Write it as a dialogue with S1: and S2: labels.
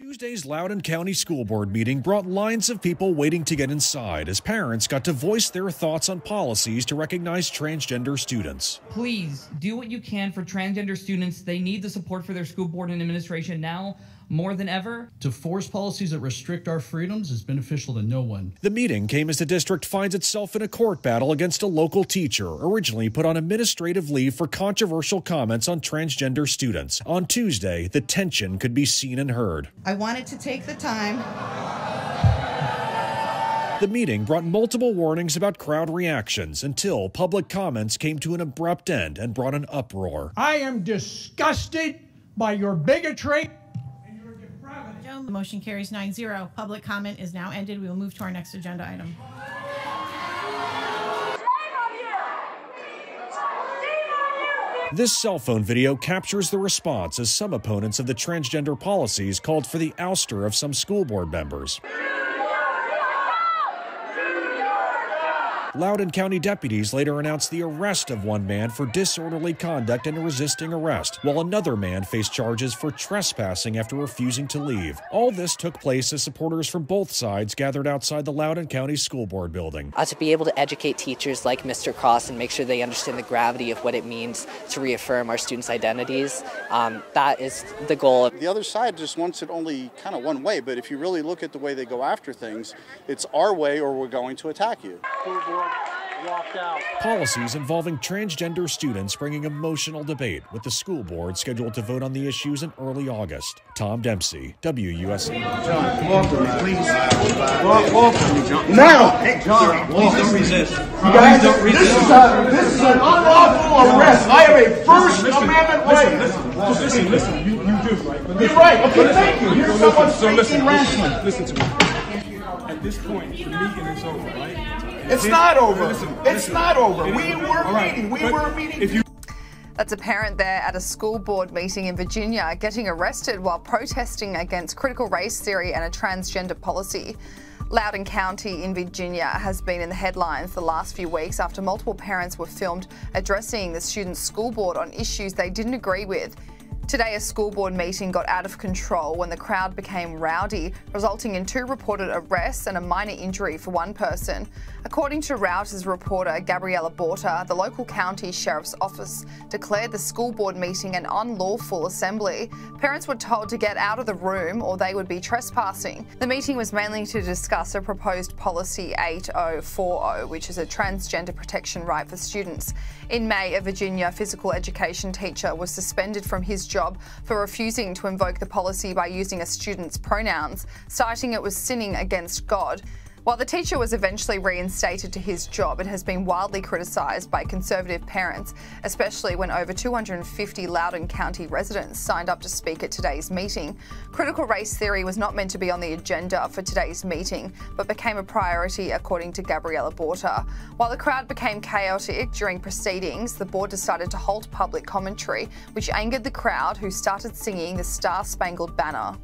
S1: Tuesday's Loudoun County School Board meeting brought lines of people waiting to get inside as parents got to voice their thoughts on policies to recognize transgender students.
S2: Please do what you can for transgender students. They need the support for their school board and administration now more than ever.
S3: To force policies that restrict our freedoms is beneficial to no one.
S1: The meeting came as the district finds itself in a court battle against a local teacher, originally put on administrative leave for controversial comments on transgender students. On Tuesday, the tension could be seen and heard.
S4: I wanted to take the time.
S1: The meeting brought multiple warnings about crowd reactions until public comments came to an abrupt end and brought an uproar.
S5: I am disgusted by your bigotry
S6: the motion carries 9-0. Public comment is now ended. We will move to our next agenda item.
S1: This cell phone video captures the response as some opponents of the transgender policies called for the ouster of some school board members. Loudoun County deputies later announced the arrest of one man for disorderly conduct and resisting arrest, while another man faced charges for trespassing after refusing to leave. All this took place as supporters from both sides gathered outside the Loudoun County School Board building.
S7: Uh, to be able to educate teachers like Mr. Cross and make sure they understand the gravity of what it means to reaffirm our students' identities, um, that is the goal.
S8: The other side just wants it only kind of one way, but if you really look at the way they go after things, it's our way or we're going to attack you.
S1: Policies involving transgender students bringing emotional debate with the school board scheduled to vote on the issues in early August. Tom Dempsey, WUSA.
S9: John, walk with me, please. Walk, walk with me, John. Now! Hey, John, please don't resist. You guys, don't resist. This is, a, this is an unlawful arrest. I have a First listen, Amendment right. Listen, listen, listen, listen. You, you do, right? But You're right. Okay, thank you. Here's someone so listen, listen, listen to me. At this point, the meeting is over, right? It's not over. Listen, it's listen. not over. We were right. meeting. We were meeting. If you
S10: that's a parent there at a school board meeting in Virginia getting arrested while protesting against critical race theory and a transgender policy. Loudoun County in Virginia has been in the headlines the last few weeks after multiple parents were filmed addressing the students' school board on issues they didn't agree with. Today, a school board meeting got out of control when the crowd became rowdy, resulting in two reported arrests and a minor injury for one person. According to Reuters reporter Gabriella Borter, the local county sheriff's office declared the school board meeting an unlawful assembly. Parents were told to get out of the room or they would be trespassing. The meeting was mainly to discuss a proposed policy 8040, which is a transgender protection right for students. In May, a Virginia physical education teacher was suspended from his job for refusing to invoke the policy by using a student's pronouns, citing it was sinning against God. While the teacher was eventually reinstated to his job, it has been widely criticised by Conservative parents, especially when over 250 Loudoun County residents signed up to speak at today's meeting. Critical race theory was not meant to be on the agenda for today's meeting, but became a priority according to Gabriella Borter. While the crowd became chaotic during proceedings, the board decided to halt public commentary, which angered the crowd who started singing the Star Spangled Banner.